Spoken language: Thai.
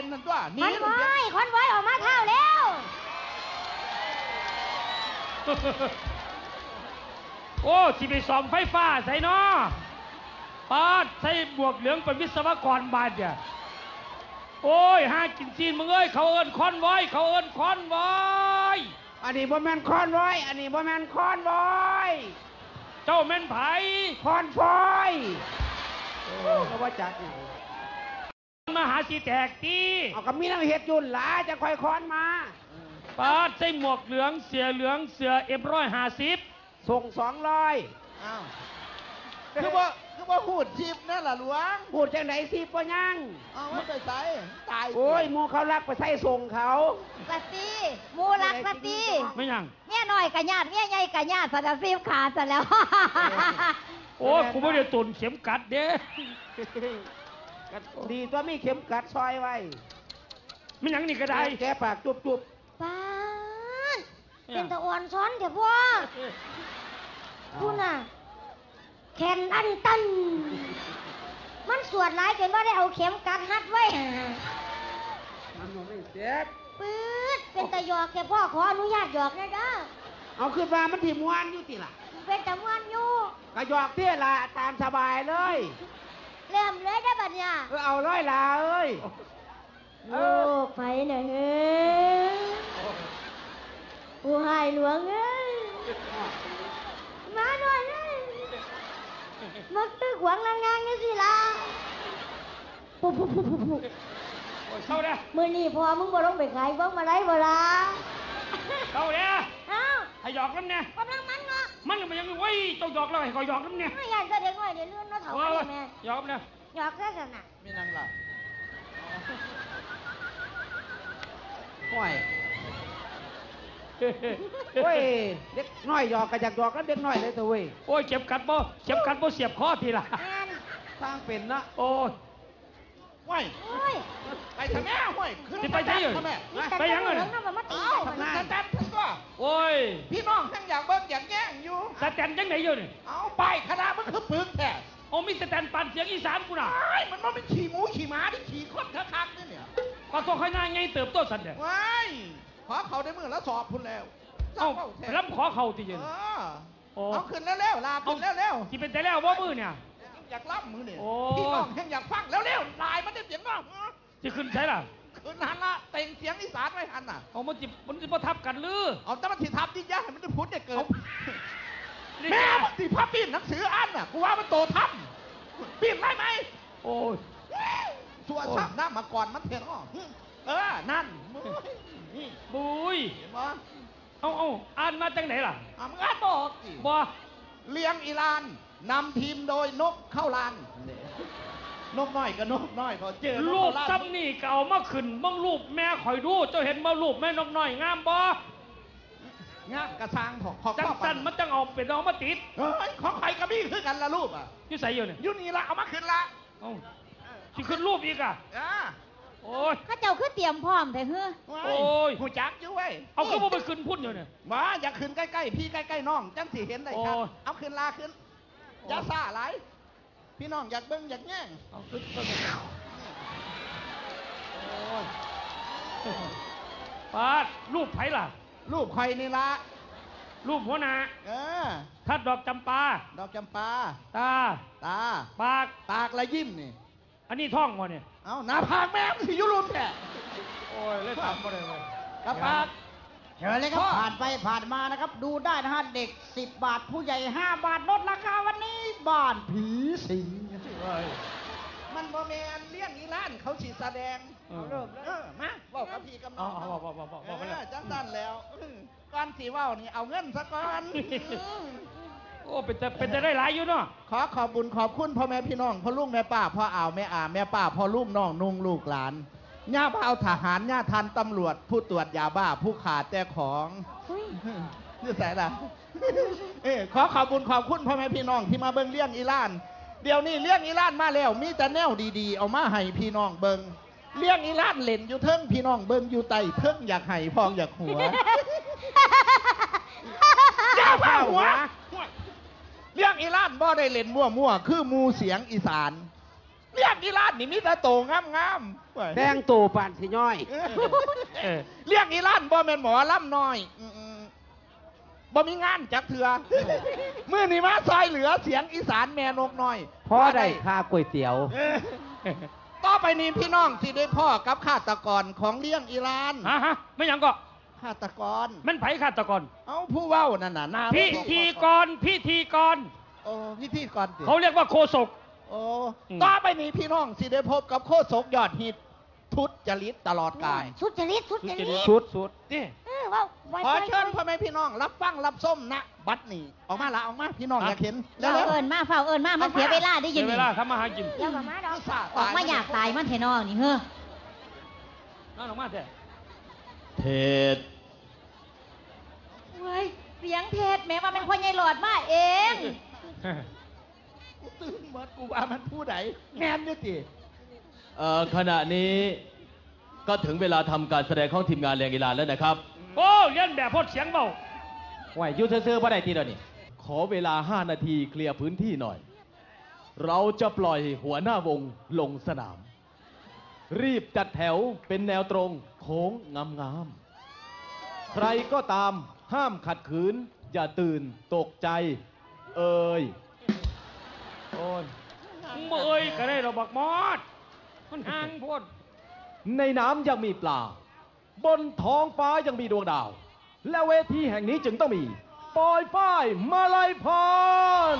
ล่นนั่นตัวหคอนนี่ไว้คอนไว้ออกมาเท่าแล้ว โอ้ที่ไปซ่อมไฟฟ้าใส่เนาะปาดใส่บวกเหลืองเป็นวิศวกรบาดเนี่ยโอ้ยหากินซีนมึงเอ้ยเขาเอิ้นคอนไว้เขาเอิ้นคอนไว้อันนี้บ่แม่นคอนไว้ อันนี้บ่แม่นคอนไว้เจ้าแม่นไผคอนฟอยโอ้ก็ว่าจักอีก มาหาสีแตกตีเอาก็มีน้ำเฮ็ดยุ่นหลาจะค่อยคอนมาปาดใส่หมวกเหลืองเสือเหลืองเสือเอ็มร้อยห้าสิบส่งสองร้อยอ้าวคือว่าคือว่าพูดชิปนั่นล่ะหลวงพูดจังไหนสิปะยังเอามันไปใส่ตายโอ้ยหมูเขารักไปใส่ส่งเขาสตีหมูรักสตีไม่ยังเมียน้อยกะญาติเมียใหญ่กะญาติสะซีบขาดซะแล้ว โอ้ยกูไม่ได้ตุนเข็มกัดเด้ ก็ดีตัวมีเข็มกัดซอยไว้ไม่ยังนี่ก็ได้แกปากจุบจุบป้าดเป็นตะอ่อนซ้อนเถอะพ่อคุณน่ะแคนอันตัน มันสวดร้ายจนว่าได้เอาเข็มกัดฮัดไว้มันบ่ไม่เจ็บปื๊ดเป็นตะหยอกแกพ่อขออนุญาตหยอกนะเด้อเอาขึ้นมามันที่มวนอยู่ติล่ะ เป็นตะมวนอยู่ก็หยอกเตี้ยละตามสบายเลย เริ่มเลยได้อบัดเนี่ยเออเอาเลยล่ะเอ้ยโลกไฟน่ะเฮ้ยผู้ให้หลวงเอ้ยมาหน่อยเลยมักตึกหวังนางงางนี่สิล่ะปุ๊บปุ๊บปุ๊บปุ๊บปุ๊บโอ้ยเข้าเด้อมื่อนี้พอมึงบ่ลงไปขายเบิ่งมาได้บ่ล่ะเข้าเด้อเอ้าให้หยอกน้ำเนี่ยกำลังมันเนาะ มันก็มันยังเว้ยเจ้าหยอกแล้วให้เขาหยอกน้ำเนี่ยไม่อยากจะเด็กน้อยเดี๋ยวเลื่อนเนาะเฒ่าโอ้ไปยแม่หยอกน้ำเนี่ยหยอกซะซั่นน่ะไม่นั่งหลับห่วยโอ้ยเด็กน้อยหยอกก็อยากหยอกกันเด็กน้อยเลยตัวเว้ยโอ้ยเข็มกัดบ่เข็มกัดบ่เสียบคอทีละแม่นสร้างเป็นนะโอ้ยห่วยโอ้ยไปทำแม่ห่วยขึ้นสิไปที่อื่นทำแม่นี่แต่ไปยังเหอะลืเนี่อยงน่ะมันมาตีเอ้าใส่มันสแตนทั้งตัวโอ้ยพี่น้องทั้งอยากเบิ้งอยากแย่งอยู่ สแตนจังไหนอยู่นี่เอาไปคณะมันคือปึงแท้โอ้มีสแตนปันเสียงอีสานกูน่ะไอ้ยมันมันเป็นขี่หมูขี่หมาที่ขี่คนคักๆนี่เนี่ยก็ต้องค่อยหน้าไงเติบโตสันเดียว้ายขอเขาได้มือแล้วสอบพุ่นแล้วเอ้าจ้แท้รับขอเขาทีเอเย็นอโอ้ เอาขึ้นแล้วๆลาขึ้นแล้วที่เป็นแต่แล้วว่ามือเนี่ยๆอยากล่ำมือเนี่ยโอ้ พี่น้องแห่งอยากฟังแล้วๆลายมันได้เสียงน้องจะขึ้นใช่ล่ะขึ้นหันละเต่งเสียงอีสานไว้หันน่ะ เอามันจิมันจะมาทับกันหรือ เอาแต่มันที่ทับที่ยากให้มันได้พูดได้เกิเอานนี่ แม่มันที่พับปีนหนังสืออันน่ะกูว่ามันโตทับปีนได้ไหมโอ้ยสัวชับน้ำมาก่อนมันเถอะอ้อเออนั่นมึงนี่บุยเห็นบ่เอาเอาอ่านมาจังไหนล่ะอะมึงอ่านบอกสิบ่เลี้ยงอีลานนำทีมโดยนกเข้าลานนกน้อยกับนกน้อยพอเจอนกรูปเข้าลานซ้ำนี่ก็เอามาขึ้นบ้างรูปแม่ข่อยดูเจ้าเห็นบ่รูปแม่นกน้อยงามบ่ งามกระซังของของจังพ่อสันมันจังเอาเป็นเอามาติดเฮ้ยของใครกระบี่คือกันละรูปอะอยู่ใส่อยู่เนี่ยอยุนี่ละเอามาขึ้นละเอาสิขึ้นรูปอีกอะอ่าโอ้ย เขาเจ้าคือเตรียมพร้อมแต่เฮ้อว้ายโอ้ย หูจักอยู่เว้ยเอาก็บ่ไปขึ้นพุ่นอยู่เนี่ย มาอย่าขึ้นใกล้ๆพี่ใกล้ๆน้องจังสิเห็นได้ครับโอ้ย เอาขึ้นลาขึ้นอย่าซ่าหลายพี่น้องอยากเบิ่งอยากแง่งเอาขึ้นขึ้นโอ้ยปาดรูปไผล่ะ รูปใครนี่ละรูปหัวหน้าเออทัดดอกจำปา ดอกจำปา ตา ตา ปาก ปากละยิ้มนี่ อันนี้ท่องวะเนี่ย เอาหน้าผากแม่งสิอยุรุมแท้โอ้ยเลยทำบ่ได้เลยกับปากเชิญเลยครับพ่อผ่านไปผ่านมานะครับ ดูได้นะฮะเด็ก 10 บาทผู้ใหญ่ 5 บาทลดราคาวันนี้บ้านผีสิงมันบ่แมนเลี้ยงอีล้านเขาสิแสดงเออเริ่มแล้วเออมา บอกกับพี่กับน้อาองเอาบอกบอกบอกบอกไปเออจังสันแล้วอืมก่อนสีว่าวนี่เอาเงินซะก่อนอืมโอ้เป็นแต่เป็นแต่ได้หลายอยู่เนาะ ขอขอบบุญขอบคุณพ่อแม่พี่น้องพ่อลุงแม่ป้าพ่ออ่าวแม่อาแม่ป้าพ่อลุงน้องนุ่งลูกหลานย่าเผาทหารย่าทันตำรวจ ผู้ตรวจยาบ้าผู้ขาดแต่ของ อุ้ย นี่แต่ละเออขอขอบบุญขอบคุณพ่อแม่พี่น้องที่มาเบิ่งเลี้ยงอีล้าน เดี๋ยวนี้เลี้ยงอีล้านมาแล้ว มีแต่แนวดีๆ เอามาให้พี่น้องเบิ่ง เลี้ยงอีล้านเล่นอยู่เทิงพี่น้องเบิ่งอยู่ไตเทิงอยากให้พองอยากหัวอย่าพาหัวเลี้ยงอีล้านบ่ได้เล่นมั่วๆคือหมูเสียงอีสานนี่เรียกอีลานนี่มีแต่โตงามงามๆเว้ยแต่งตัวปานสิย่อยเอเอออเรียกอีลานบ่แม่นหมอลำน้อยอืมๆบ่มีงานจักเถื่อมื่อนี้มาซอยเหลือเสียงอีสานแม่นกน้อย พอได้ค่าก๋วยเตี๋ยวเออ ต่อไปนี้พี่น้องที่ได้พ่อกับฆาตกรของเลี้ยงอีลานฮะฮะไม่หยังก็ฆาตกร มันไผฆาตกร เอาผู้เว้านั่นน่ะหน้าพิธีกรพิธีกร โอ้พิธีกรสิเขาเรียกว่าโคศกโอ้อืมต่อไปนี้พี่น้องสิได้พบกับโคศกยอดฮิตทุตจริตตลอดกายสุดจริตสุดจริตสุดสุดนี่เออเว่าไว้ขอไว้เชิญพ่อแม่พี่น้อง รับฟังรับส้มนะบัดนี้ออกมาละออกมาพี่น้องอยากเห็นเฝ้าแล้วเอิญมาเฝ้าเอิญมามันเสียเวลาได้ยิเสีนยเวลาทำมาหากินเดี๋ยวกับมาดอกออกมาอยากตายมันเทนองนี่เฮ้อนั่นออกมาแท้เทศเว้ยเสียงเพชรแม้ว่าเป็นคนใหญ่หลอดมาเองกูตื่นหมดกูว่ามันผู้ใดแมนอยู่ติเอ่อขณะนี้ก็ถึงเวลาทำการแสดงของทีมงานเรียงกีฬาแล้วนะครับ โอ้เลียนแบบพดเสียงเบา ไหวอยูซื่อๆบ่ได้ทีเดียวนี่ขอเวลา 5 นาทีเคลียร์พื้นที่หน่อย เราจะปล่อยหัวหน้าวงลงสนาม รีบจัดแถวเป็นแนวตรงโค้งงามๆ ใครก็ตามห้ามขัดขืน อย่าตื่นตกใจ เอ่ยโอ้ย มึงบ่เอ้ยก็ได้เราบักมอด มันห่างโพด ในน้ำยังมีปลา บนท้องฟ้ายังมีดวงดาว และเวทีแห่งนี้จึงต้องมีปอยฝ้ายมาลัยพร